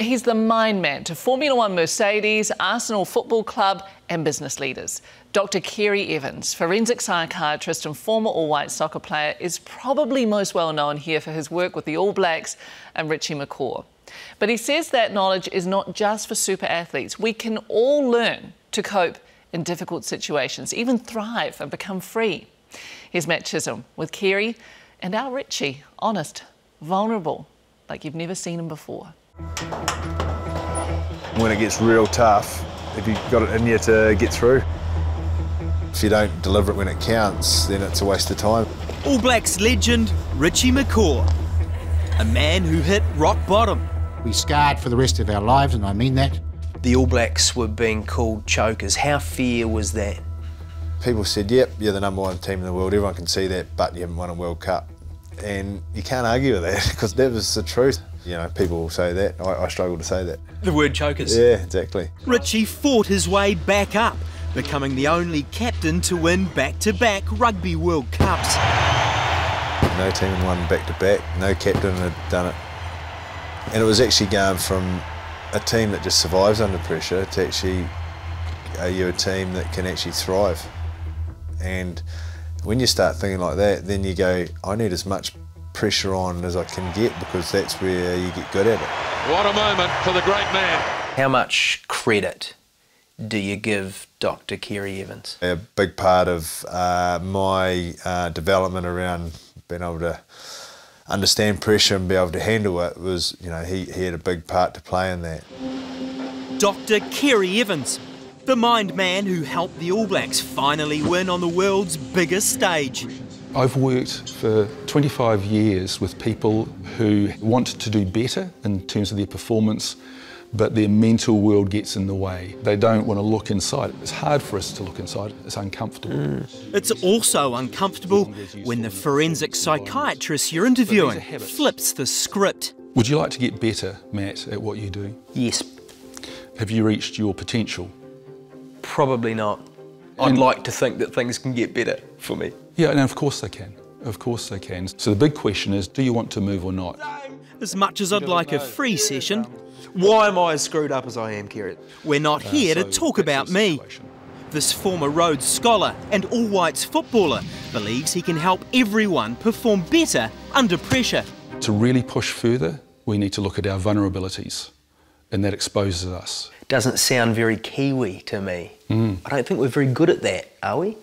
He's the mind man to Formula One Mercedes, Arsenal Football Club, and business leaders. Dr. Ceri Evans, forensic psychiatrist and former All White soccer player, is probably most well known here for his work with the All Blacks and Richie McCaw. But he says that knowledge is not just for super athletes. We can all learn to cope in difficult situations, even thrive and become free. Here's Matt Chisholm with Ceri and our Richie, honest, vulnerable, like you've never seen him before. When it gets real tough, if you've got it in you to get through, if you don't deliver it when it counts, then it's a waste of time. All Blacks legend Richie McCaw, a man who hit rock bottom. We scarred for the rest of our lives, and I mean that. The All Blacks were being called chokers. How fair was that? People said, yep, you're the number one team in the world, everyone can see that, but you haven't won a World Cup. And you can't argue with that because that was the truth. You know, people will say that. I, I struggle to say that. The word chokers. Yeah, exactly. Richie fought his way back up, becoming the only captain to win back-to-back Rugby World Cups. No team had won back to back, no captain had done it. And it was actually going from a team that just survives under pressure to actually are you a team that can actually thrive. And when you start thinking like that, then you go, I need as much pressure on as I can get because that's where you get good at it. What a moment for the great man. How much credit do you give Dr. Ceri Evans? A big part of uh, my uh, development around being able to understand pressure and be able to handle it was, you know, he, he had a big part to play in that. Dr. Ceri Evans, the mind man who helped the All Blacks finally win on the world's biggest stage. I've worked for 25 years with people who want to do better in terms of their performance, but their mental world gets in the way. They don't want to look inside. It's hard for us to look inside, it's uncomfortable. Mm. It's also uncomfortable when the forensic psychiatrist you're interviewing flips the script. Would you like to get better, Matt, at what you do? Yes, Have you reached your potential? Probably not. I'd And- like to think that things can get better for me. Yeah, and of course they can. Of course they can. So the big question is, do you want to move or not? As much as I'd like a free session, Why am I as screwed up as I am, Ceri? we're not here to Uh, talk about me. situation. This former Rhodes scholar and All Whites footballer believes he can help everyone perform better under pressure. To really push further, we need to look at our vulnerabilities, and that exposes us. Doesn't sound very Kiwi to me. Mm. I don't think we're very good at that, are we?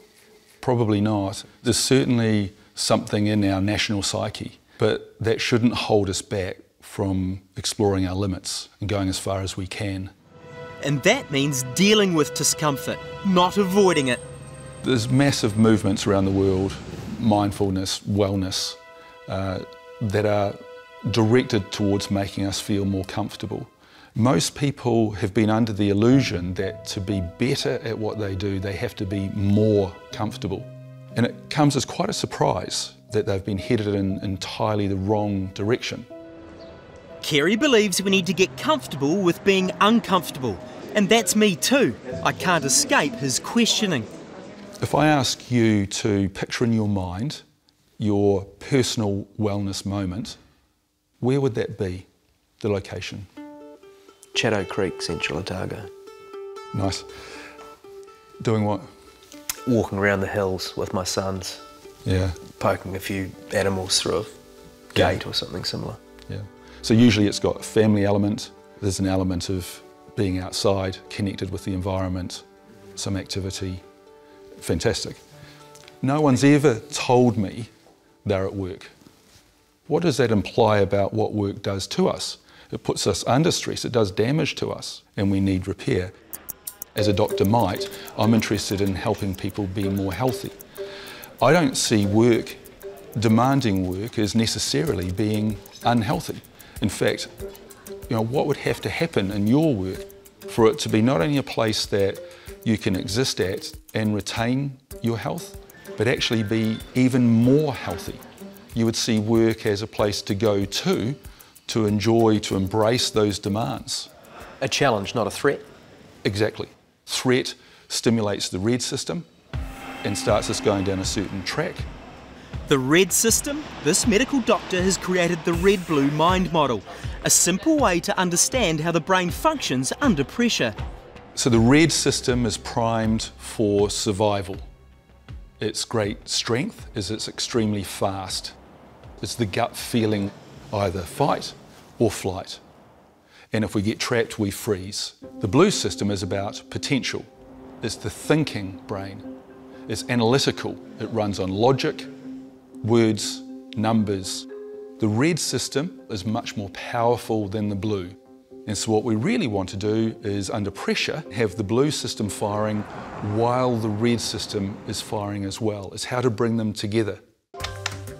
Probably not. There's certainly something in our national psyche, but that shouldn't hold us back from exploring our limits and going as far as we can. And that means dealing with discomfort, not avoiding it. There's massive movements around the world, mindfulness, wellness, uh, that are directed towards making us feel more comfortable. Most people have been under the illusion that to be better at what they do, they have to be more comfortable. And it comes as quite a surprise that they've been headed in entirely the wrong direction. Ceri believes we need to get comfortable with being uncomfortable. And that's me too. I can't escape his questioning. If I ask you to picture in your mind your personal wellness moment, where would that be, the location? Chatto Creek, Central Otago. Nice. Doing what? Walking around the hills with my sons, Yeah, poking a few animals through a Yeah. gate or something similar. yeah. So usually it's got a family element, there's an element of being outside, connected with the environment, some activity. Fantastic. No one's ever told me they're at work. What does that imply about what work does to us? It puts us under stress, it does damage to us, and we need repair. As a doctor might, I'm interested in helping people be more healthy. I don't see work, demanding work, as necessarily being unhealthy. In fact, you know, what would have to happen in your work for it to be not only a place that you can exist at and retain your health, but actually be even more healthy? You would see work as a place to go to, to enjoy, to embrace those demands. A challenge, not a threat. Exactly. Threat stimulates the red system and starts us going down a certain track. The RED system, this medical doctor has created the Red Blue Mind Model, a simple way to understand how the brain functions under pressure. So the red system is primed for survival. Its great strength is it's extremely fast. It's the gut feeling either fight or flight. And if we get trapped, we freeze. The blue system is about potential. It's the thinking brain. It's analytical. It runs on logic, words, numbers. The red system is much more powerful than the blue. And so what we really want to do is, under pressure, have the blue system firing while the red system is firing as well. It's how to bring them together.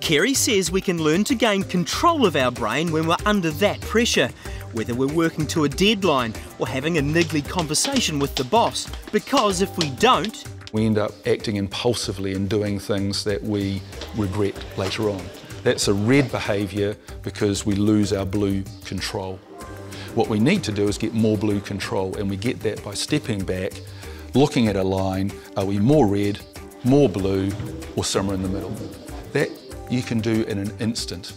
Ceri says we can learn to gain control of our brain when we're under that pressure, whether we're working to a deadline or having a niggly conversation with the boss, because if we don't, we end up acting impulsively and doing things that we regret later on. That's a red behaviour because we lose our blue control. What we need to do is get more blue control, and we get that by stepping back, looking at a line, are we more red, more blue, or somewhere in the middle? That you can do in an instant.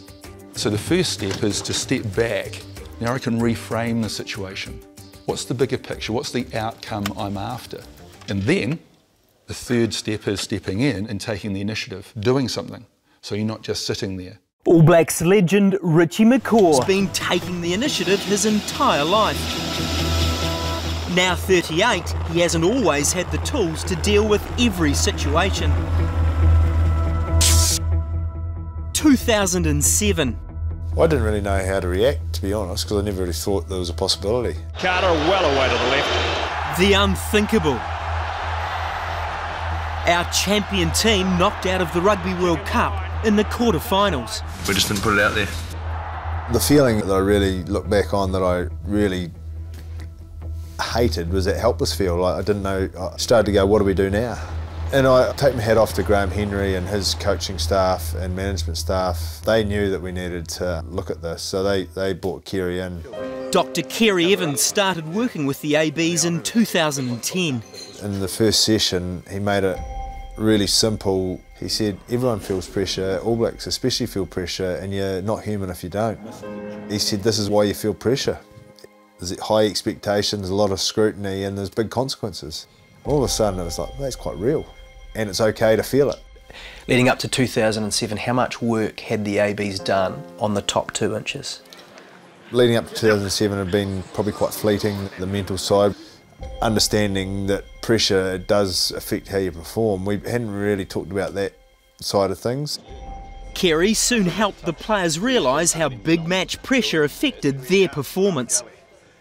So the first step is to step back. Now I can reframe the situation. What's the bigger picture? What's the outcome I'm after? And then the third step is stepping in and taking the initiative, doing something. So you're not just sitting there. All Blacks legend Richie McCaw has been taking the initiative his entire life. Now 38, he hasn't always had the tools to deal with every situation. 2007. I didn't really know how to react, to be honest, because I never really thought there was a possibility. Carter well away to the left. The unthinkable. Our champion team knocked out of the Rugby World Cup in the quarterfinals. We just didn't put it out there. The feeling that I really look back on that I really hated was that helpless feel. Like I didn't know. I started to go, what do we do now? And I take my hat off to Graham Henry and his coaching staff and management staff. They knew that we needed to look at this, so they, they brought Ceri in. Dr. Ceri Evans started working with the ABs in 2010. In the first session, he made it really simple. He said, everyone feels pressure, All Blacks especially feel pressure, and you're not human if you don't. He said, this is why you feel pressure. There's high expectations, a lot of scrutiny, and there's big consequences. All of a sudden, it was like, that's quite real, and it's okay to feel it. Leading up to 2007, how much work had the ABs done on the top two inches? Leading up to 2007 had been probably quite fleeting, the mental side understanding that pressure does affect how you perform. We hadn't really talked about that side of things. Ceri soon helped the players realise how big match pressure affected their performance.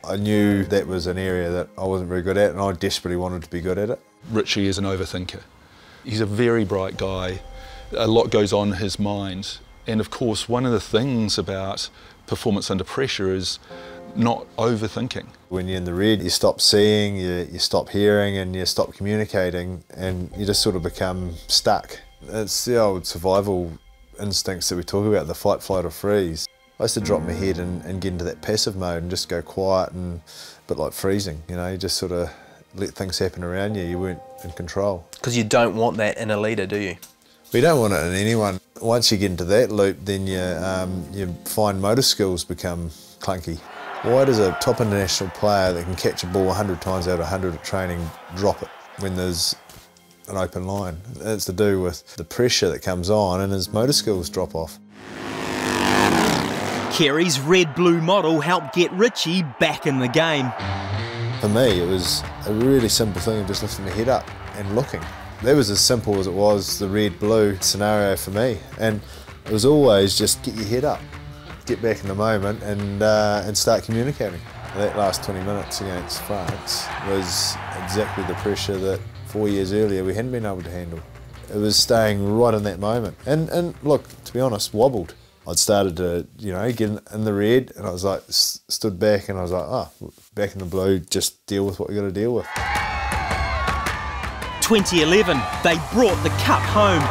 I knew that was an area that I wasn't very good at and I desperately wanted to be good at it. Richie is an overthinker. He's a very bright guy. A lot goes on in his mind. And of course, one of the things about performance under pressure is not overthinking. When you're in the red, you stop seeing, you, you stop hearing, and you stop communicating, and you just sort of become stuck. It's the old survival instincts that we talk about, the fight, flight, or freeze. I used to drop my head and, and get into that passive mode and just go quiet and a bit like freezing, you know, you just sort of let things happen around you, you weren't in control. Because you don't want that in a leader, do you? We don't want it in anyone. Once you get into that loop, then you, um, you find motor skills become clunky. Why does a top international player that can catch a ball 100 times out of 100 at training drop it when there's an open line? It's to do with the pressure that comes on and his motor skills drop off. Ceri's red-blue model helped get Richie back in the game. For me, it was a really simple thing of just lifting the head up and looking. That was as simple as it was the red-blue scenario for me. And it was always just get your head up get back in the moment and, uh, and start communicating. That last 20 minutes against France was exactly the pressure that four years earlier we hadn't been able to handle. It was staying right in that moment. And, and look, to be honest, wobbled. I'd started to, you know, get in the red and I was like, stood back and I was like, oh, back in the blue, just deal with what we got to deal with. 2011, they brought the cup home.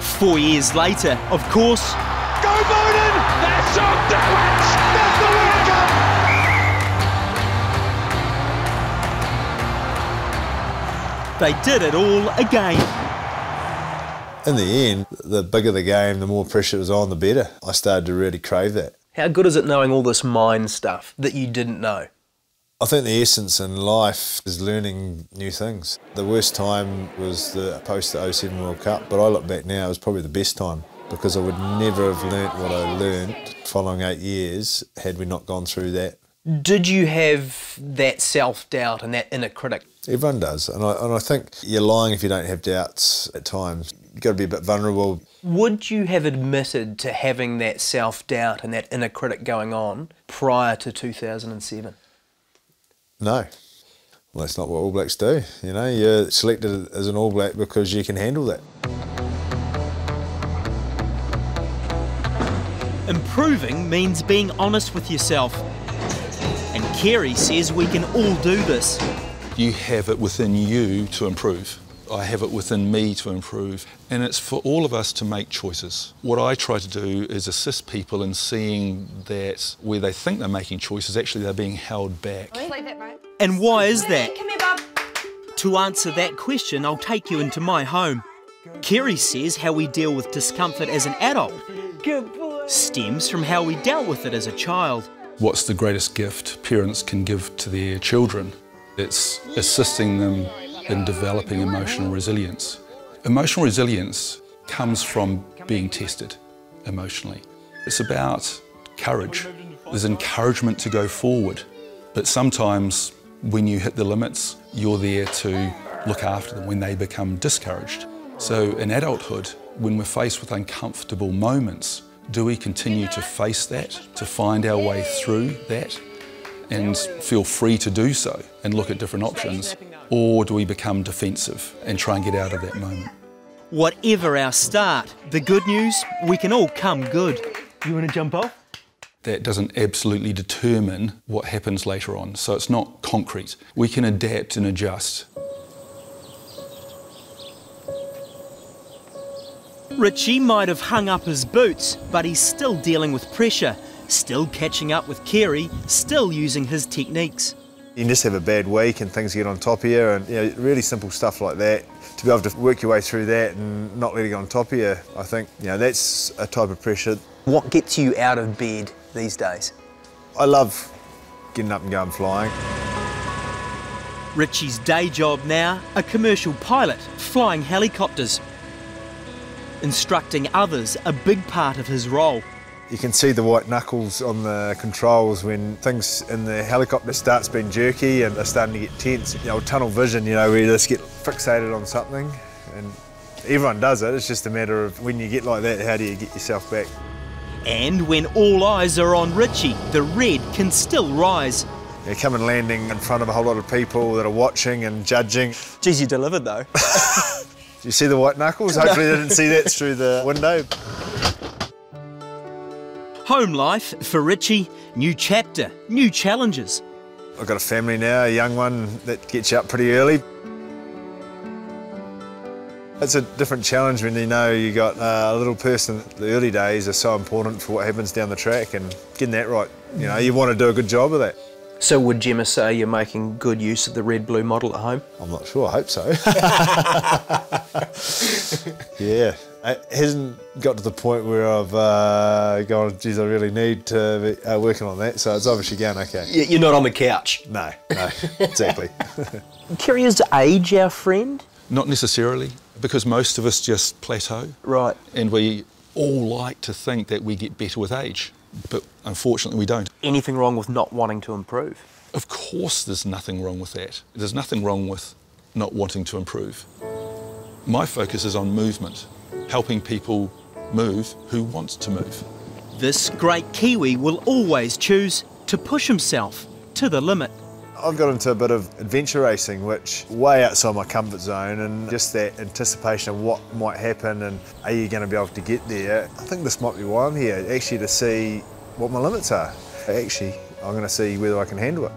Four years later, of course, Go Beauden! That's on Dowitch! That's the World Cup! They did it all again. In the end, the bigger the game, the more pressure was on, the better. I started to really crave that. How good is it knowing all this mind stuff that you didn't know? I think the essence in life is learning new things. The worst time was the post the 07 World Cup, but I look back now, it was probably the best time because I would never have learnt what I learnt following eight years had we not gone through that. Did you have that self doubt and that inner critic? Everyone does, and I, and I think you're lying if you don't have doubts at times. You've got to be a bit vulnerable. Would you have admitted to having that self doubt and that inner critic going on prior to 2007? No. Well, that's not what All Blacks do. You know, you're selected as an All Black because you can handle that. Improving means being honest with yourself. And Ceri says we can all do this. You have it within you to improve. I have it within me to improve. And it's for all of us to make choices. What I try to do is assist people in seeing that where they think they're making choices, actually they're being held back. And why is that? To answer that question, I'll take you into my home. Ceri says how we deal with discomfort as an adult stems from how we dealt with it as a child. What's the greatest gift parents can give to their children? It's assisting them in developing emotional resilience. Emotional resilience comes from being tested emotionally. It's about courage. There's encouragement to go forward. But sometimes when you hit the limits, you're there to look after them when they become discouraged. So in adulthood, when we're faced with uncomfortable moments, do we continue to face that, to find our way through that, and feel free to do so and look at different options? Or do we become defensive and try and get out of that moment? Whatever our start, the good news, we can all come good. You want to jump off? That doesn't absolutely determine what happens later on, so it's not concrete. We can adapt and adjust. Richie might have hung up his boots, but he's still dealing with pressure, still catching up with Ceri, still using his techniques. You can just have a bad week and things get on top of you, and you know, really simple stuff like that. To be able to work your way through that and not let it get on top of you, I think you know that's a type of pressure. What gets you out of bed these days? I love getting up and going flying. Richie's day job now, a commercial pilot, flying helicopters. Instructing others, a big part of his role. You can see the white knuckles on the controls when things in the helicopter starts being jerky and they're starting to get tense. You know, tunnel vision, you know, where you just get fixated on something and everyone does it. It's just a matter of when you get like that, how do you get yourself back? And when all eyes are on Richie, the red can still rise. You come and landing in front of a whole lot of people that are watching and judging. Geez, you delivered though. Do you see the white knuckles? Hopefully they didn't see that through the window. Home life for Richie, new chapter, new challenges. I've got a family now, a young one that gets you up pretty early. It's a different challenge when you know you've got uh, a little person. The early days are so important for what happens down the track and getting that right. You know, you want to do a good job of that. So would Gemma say you're making good use of the red-blue model at home? I'm not sure, I hope so. yeah, it hasn't got to the point where I've uh, gone, geez, I really need to be uh, working on that, so it's obviously going okay. You're not on the couch. No, no, exactly. Ceri, is age our friend? Not necessarily, because most of us just plateau. Right. And we all like to think that we get better with age, but unfortunately we don't. Anything wrong with not wanting to improve? Of course, there's nothing wrong with that. There's nothing wrong with not wanting to improve. My focus is on movement, helping people move who want to move. This great Kiwi will always choose to push himself to the limit. I've got into a bit of adventure racing, which way outside my comfort zone, and just that anticipation of what might happen and are you going to be able to get there. I think this might be why I'm here, actually to see what my limits are. Actually, I'm going to see whether I can handle it.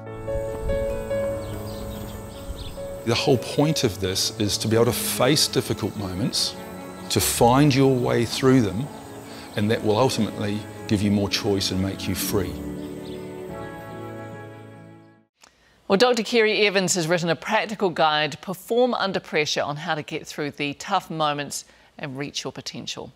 The whole point of this is to be able to face difficult moments, to find your way through them, and that will ultimately give you more choice and make you free. Well, Dr. Ceri Evans has written a practical guide, Perform Under Pressure, on how to get through the tough moments and reach your potential.